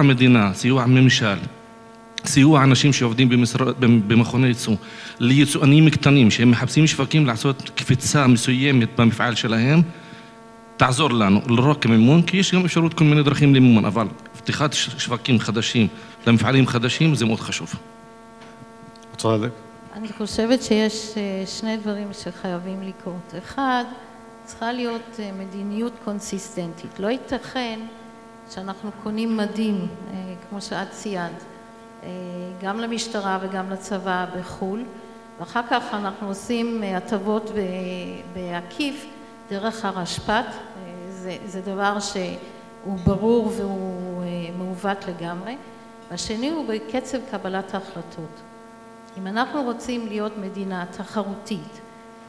המדינה, סיוע הממשל, סיוע אנשים שעובדים במשרד, במכוני ייצוא, ליצואנים קטנים שהם מחפשים שווקים לעשות קפיצה מסוימת במפעל שלהם, תעזור לנו, לא רק כמימון, כי יש גם אפשרות כל מיני דרכים למימון, אבל פתיחת שווקים חדשים למפעלים חדשים זה מאוד חשוב. רוצה לדעת? אני חושבת שיש אה, שני דברים שחייבים לקרות. אחד, צריכה להיות אה, מדיניות קונסיסטנטית. לא ייתכן שאנחנו קונים מדים, אה, כמו שאת ציינת, גם למשטרה וגם לצבא בחו"ל, ואחר כך אנחנו עושים הטבות בעקיף דרך הרשפ"ת. זה, זה דבר שהוא ברור והוא מעוות לגמרי. והשני הוא בקצב קבלת ההחלטות. אם אנחנו רוצים להיות מדינה תחרותית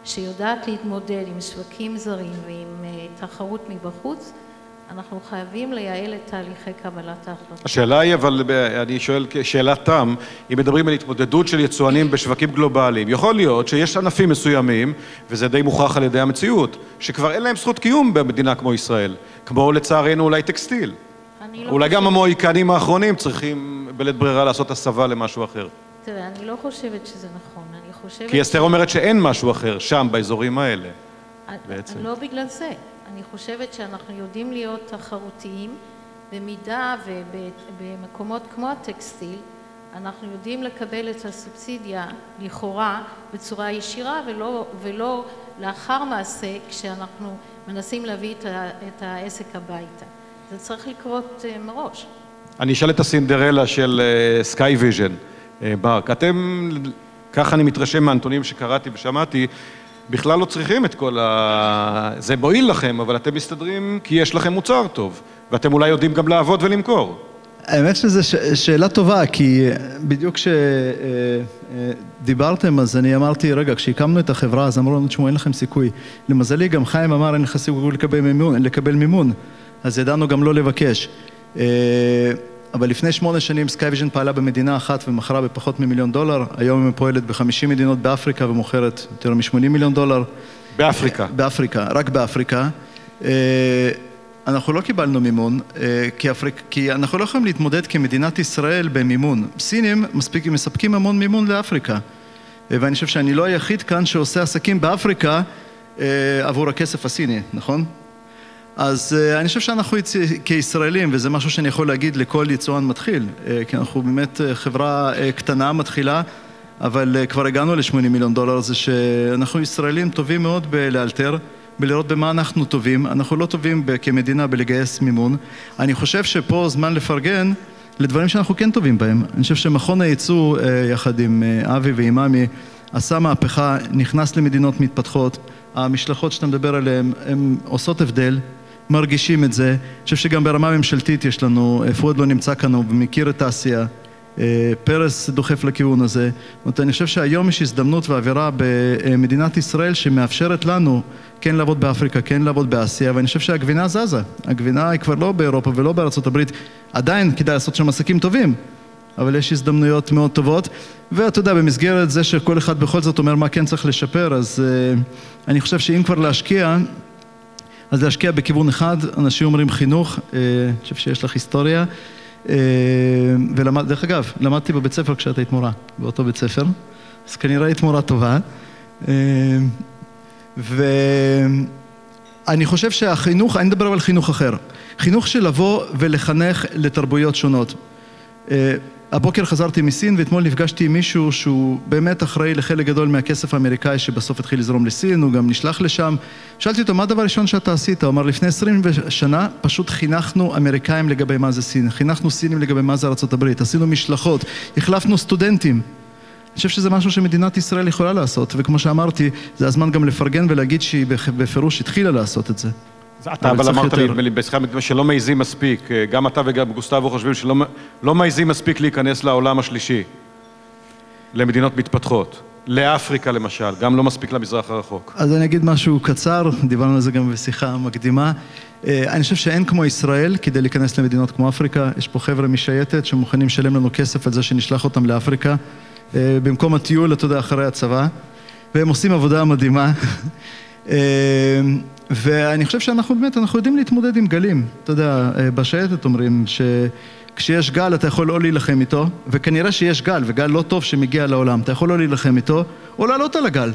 שיודעת להתמודד עם שווקים זרים ועם אה, תחרות מבחוץ, אנחנו חייבים לייעל את תהליכי קבלת ההחלטות. השאלה היא, אבל אני שואל שאלת תם, אם מדברים על התמודדות של יצואנים בשווקים גלובליים, יכול להיות שיש ענפים מסוימים, וזה די מוכח על ידי המציאות, שכבר אין להם זכות קיום במדינה כמו ישראל, כמו לצערנו אולי טקסטיל. לא אולי גם המוהיקנים האחרונים צריכים בלית ברירה לעשות הסבה למשהו אחר. תראה, אני לא חושבת שזה נכון, אני חושבת... כי אסתר אומרת שאין משהו אחר שם, באזורים האלה, בעצם. לא בגלל זה. אני חושבת שאנחנו יודעים להיות תחרותיים במידה ובמקומות כמו הטקסטיל, אנחנו יודעים לקבל את הסובסידיה לכאורה בצורה ישירה ולא, ולא לאחר מעשה כשאנחנו מנסים להביא את העסק הביתה. זה צריך לקרות אה, מראש. אני אשאל את הסינדרלה של סקאי uh, ויז'ן. אה, ברק. אתם, ככה אני מתרשם מהנתונים שקראתי ושמעתי, בכלל לא צריכים את כל ה... זה מועיל לכם, אבל אתם מסתדרים כי יש לכם מוצר טוב, ואתם אולי יודעים גם לעבוד ולמכור. האמת שזו ש... שאלה טובה, כי בדיוק כשדיברתם, אז אני אמרתי, רגע, כשהקמנו את החברה, אז אמרו לנו, תשמעו, אין לכם סיכוי. למזלי, גם חיים אמר, אין לך סיכוי לקבל מימון, לקבל מימון, אז ידענו גם לא לבקש. אבל לפני שמונה שנים סקייביז'ן פעלה במדינה אחת ומכרה בפחות ממיליון דולר, היום היא פועלת בחמישים מדינות באפריקה ומוכרת יותר משמונים מיליון דולר. באפריקה. באפריקה, רק באפריקה. אה, אנחנו לא קיבלנו מימון, אה, כי, אפריק, כי אנחנו לא יכולים להתמודד כמדינת ישראל במימון. סינים מספיק, מספקים המון מימון לאפריקה. אה, ואני חושב שאני לא היחיד כאן שעושה עסקים באפריקה עבור הכסף הסיני, נכון? אז uh, אני חושב שאנחנו. כישראלים, וזה משהו שאני יכול להגיד לכל יצואן מתחיל, uh, כי אנחנו באמת uh, חברה קטנה מתחילה, אבל כבר הגענו ל-80 מיליון דולר, זה שאנחנו ישראלים טובים מאוד בלאלתר, בלראות במה אנחנו טובים. אנחנו לא טובים כמדינה בלגייס מימון. אני חושב שפה זמן לפרגן לדברים שאנחנו כן טובים בהם. אני חושב שמכון הייצוא, יחד עם אבי ועם עמי, עשה מהפכה, נכנס למדינות מתפתחות. המשלחות שאתה מדבר עליהן, הן עושות הבדל. מרגישים את זה. אני חושב שגם ברמה הממשלתית יש לנו, אה, פואד לא נמצא כאן, הוא מכיר את העשייה. אה, פרס דוחף לכיוון הזה. זאת אומרת, אני חושב שהיום יש הזדמנות ואווירה במדינת ישראל שמאפשרת לנו כן לעבוד באפריקה, כן לעבוד באסיה, ואני חושב שהגבינה זזה. הגבינה היא כבר לא באירופה ולא בארצות הברית. עדיין כדאי לעשות שם עסקים טובים, אבל יש הזדמנויות מאוד טובות. ואתה יודע, במסגרת זה שכל אחד בכל זאת אומר מה כן צריך לשפר, אז uh, אני חושב שאם כבר להשקיע, אז להשקיע בכיוון אחד, אנשים אומרים חינוך, אה, אני חושב שיש לך היסטוריה. אה, ולמד, דרך אגב, למדתי בבית ספר כשאת היית מורה, באותו בית ספר, אז כנראה היית מורה טובה. אה, ואני חושב שהחינוך, אני מדבר על חינוך אחר. חינוך של לבוא ולחנך לתרבויות שונות. הבוקר חזרתי מסין ואתמול נפגשתי עם מישהו שהוא באמת אחראי לחלק גדול מהכסף האמריקאי שבסוף התחיל לזרום לסין, הוא גם נשלח לשם. שאלתי אותו, מה הדבר הראשון שאתה עשית? הוא אמר, לפני עשרים שנה פשוט חינכנו אמריקאים לגבי מה זה סין, חינכנו סינים לגבי מה זה ארה"ב, עשינו משלחות, החלפנו סטודנטים. אני חושב שזה משהו שמדינת ישראל יכולה לעשות, וכמו שאמרתי, זה הזמן גם לפרגן ולהגיד שהיא בפירוש התחילה לעשות את זה. אתה אבל אמרת לי, נדמה לי, בשיחה מקדימה שלא מעיזים מספיק, גם אתה וגם גוסטבו חושבים שלא לא מעיזים מספיק להיכנס לעולם השלישי, למדינות מתפתחות. לאפריקה למשל, גם לא מספיק למזרח הרחוק. אז אני אגיד משהו קצר, דיברנו על זה גם בשיחה מקדימה. אה, אני חושב שאין כמו ישראל כדי להיכנס למדינות כמו אפריקה. יש פה חבר'ה משייטת שמוכנים לשלם לנו כסף על זה שנשלח אותם לאפריקה. אה, במקום הטיול, אתה יודע, אחרי הצבא. והם עושים עבודה מדהימה. אה, ואני חושב שאנחנו באמת, אנחנו יודעים להתמודד עם גלים. אתה יודע, אה, בשייטת אומרים שכשיש גל אתה יכול או להילחם איתו, וכנראה שיש גל, וגל לא טוב שמגיע לעולם, אתה יכול או להילחם איתו, או לעלות על הגל.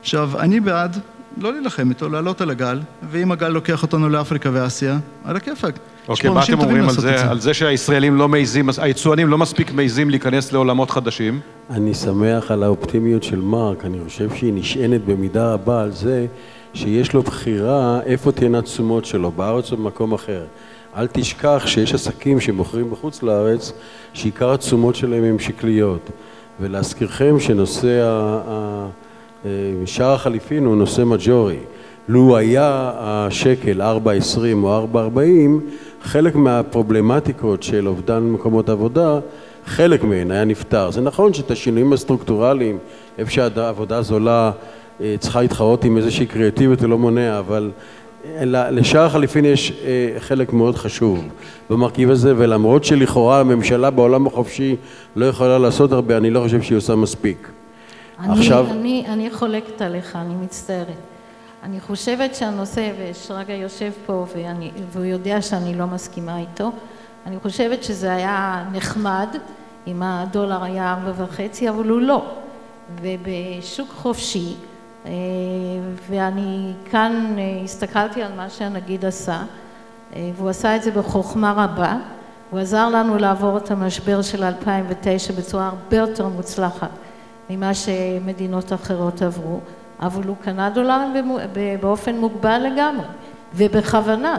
עכשיו, אני בעד לא להילחם איתו, לעלות על הגל, ואם הגל לוקח אותנו לאפריקה ואסיה, על הכיפאק. אוקיי, מה אתם אומרים על זה? על זה שהישראלים לא מעיזים, היצואנים לא מספיק מעיזים להיכנס לעולמות חדשים? אני שמח על האופטימיות של מרק, אני חושב שהיא נשענת במידה רבה על זה שיש לו בחירה איפה תהיינה התשומות שלו, בארץ או במקום אחר. אל תשכח שיש עסקים שמוכרים בחוץ לארץ, שעיקר התשומות שלהם הן שקליות. ולהזכירכם שנושא אה, שער החליפין הוא נושא מג'ורי. לו היה השקל 4.20 או 4.40, חלק מהפרובלמטיקות של אובדן מקומות עבודה, חלק מהן היה נפתר. זה נכון שאת השינויים הסטרוקטורליים, איפה שהעבודה זולה אה, צריכה להתחרות עם איזושהי קריאטיביות, הוא לא מונע, אבל אה, לשער החליפין יש חלק מאוד חשוב במרכיב הזה, ולמרות שלכאורה הממשלה בעולם החופשי לא יכולה לעשות הרבה, אני לא חושב שהיא עושה מספיק. אני, עכשיו... אני, אני חולקת עליך, אני מצטערת. אני חושבת שהנושא, ושרגא יושב פה ואני, והוא יודע שאני לא מסכימה איתו, אני חושבת שזה היה נחמד אם הדולר היה ארבע וחצי, אבל הוא לא. ובשוק חופשי, אה, ואני כאן אה, הסתכלתי על מה שהנגיד עשה, אה, והוא עשה את זה בחוכמה רבה, הוא עזר לנו לעבור את המשבר של 2009 בצורה הרבה יותר מוצלחת. ממה שמדינות אחרות עברו, אבל הוא קנה דולרים באופן מוגבל לגמרי, ובכוונה,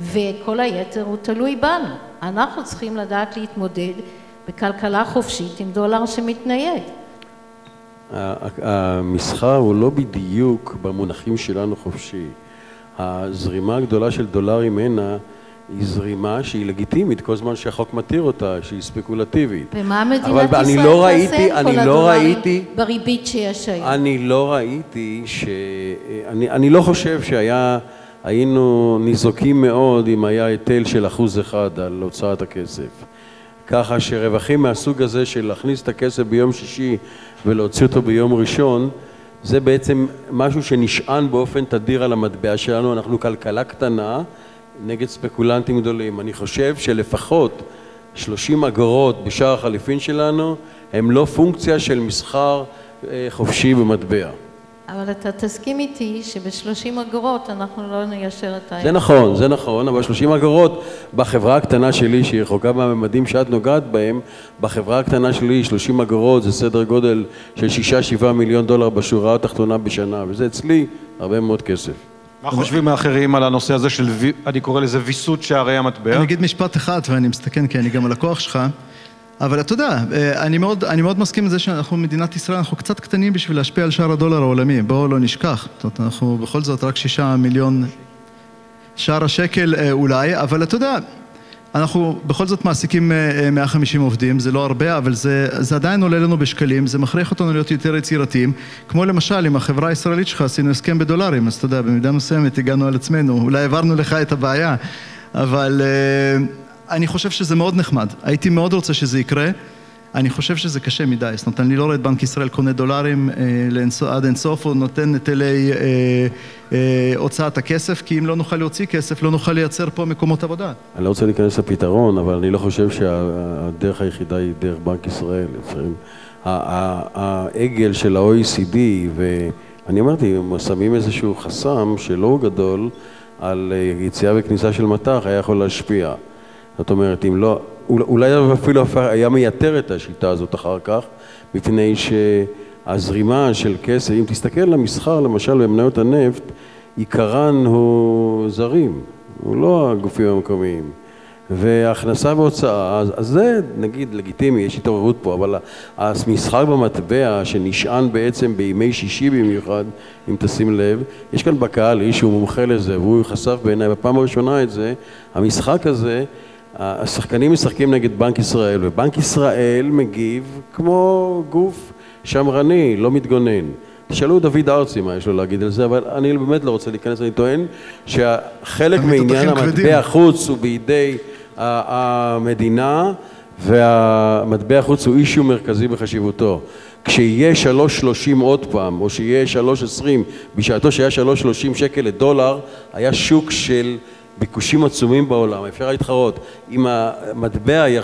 וכל היתר הוא תלוי בנו. אנחנו צריכים לדעת להתמודד בכלכלה חופשית עם דולר שמתנייד. המסחר הוא לא בדיוק במונחים שלנו חופשי. הזרימה הגדולה של דולרים הנה היא זרימה שהיא לגיטימית כל זמן שהחוק מתיר אותה, שהיא ספקולטיבית. ומה מדינת ישראל לא תעשה עם כל לא הדולרים בריבית שיש היום? אני לא ראיתי ש... אני, אני לא חושב שהיה... היינו ניזוקים מאוד אם היה היטל של אחוז אחד על הוצאת הכסף. ככה שרווחים מהסוג הזה של להכניס את הכסף ביום שישי ולהוציא אותו ביום ראשון, זה בעצם משהו שנשען באופן תדיר על המטבע שלנו. אנחנו כלכלה קטנה נגד ספקולנטים גדולים. אני חושב שלפחות 30 אגורות בשער החליפין שלנו הם לא פונקציה של מסחר אה, חופשי במטבע. אבל אתה תסכים איתי שב-30 אגורות אנחנו לא ניישר את ה... זה נכון, זה נכון, אבל 30 אגורות בחברה הקטנה שלי, שהיא רחוקה מהממדים שאת נוגעת בהם, בחברה הקטנה שלי 30 אגורות זה סדר גודל של 6-7 מיליון דולר בשורה התחתונה בשנה, וזה אצלי הרבה מאוד כסף. מה חושבים האחרים על הנושא הזה של, אני קורא לזה ויסות שערי המטבע? אני אגיד משפט אחד, ואני מסתכן כי אני גם הלקוח שלך, אבל אתה יודע, אה, אני מאוד, אני מאוד מסכים לזה שאנחנו מדינת ישראל, אנחנו קצת קטנים בשביל להשפיע על שער הדולר העולמי, בואו לא נשכח. זאת אומרת, אנחנו בכל זאת רק שישה מיליון שער השקל אה, אולי, אבל אתה יודע, אנחנו בכל זאת מעסיקים 150 אה, אה, עובדים, זה לא הרבה, אבל זה, זה עדיין עולה לנו בשקלים, זה מכריח אותנו להיות יותר יצירתיים. כמו למשל, עם החברה הישראלית שלך עשינו הסכם בדולרים, אז אתה יודע, במידה מסוימת הגענו על עצמנו, אולי העברנו לך את הבעיה, אבל uh, אני חושב שזה מאוד נחמד. הייתי מאוד רוצה שזה יקרה. אני חושב שזה קשה מדי, זאת אומרת, אני לא רואה את בנק ישראל קונה דולרים אה, עד אינסוף, או נותן היטלי אה, אה, הוצאת הכסף, כי אם לא נוכל להוציא כסף, לא נוכל לייצר פה מקומות עבודה. אני לא רוצה להיכנס לפתרון, אבל אני לא חושב שהדרך היחידה היא דרך בנק ישראל. העגל של ה-OECD, ואני אמרתי, הם שמים איזשהו חסם שלא גדול על אה, יציאה וכניסה של מטח, היה יכול להשפיע. זאת אומרת, אם לא... אולי אפילו היה מייתר את השיטה הזאת אחר כך, מפני שהזרימה של כסף, אם תסתכל על המסחר למשל במניות הנפט, עיקרן הוא זרים, הוא לא הגופים המקומיים. והכנסה והוצאה, אז, אז זה נגיד לגיטימי, יש התעוררות פה, אבל המסחר במטבע שנשען בעצם בימי שישי במיוחד, אם תשים לב, יש כאן בקהל איש שהוא מומחה לזה והוא חשף בעיניי בפעם הראשונה את זה, המשחק הזה השחקנים משחקים נגד בנק ישראל, ובנק ישראל מגיב כמו גוף שמרני, לא מתגונן. תשאלו דוד ארצי מה יש לו להגיד על זה, אבל אני באמת לא רוצה להיכנס, אני טוען שחלק מעניין המטבע החוץ הוא בידי המדינה, והמטבע חוץ הוא אישיו מרכזי בחשיבותו. כשיהיה 3.30 עוד פעם, או שיהיה 3.20, בשעתו שהיה 3.30 שקל לדולר, היה שוק של ביקושים עצומים בעולם, אפשר להתחרות. אם המטבע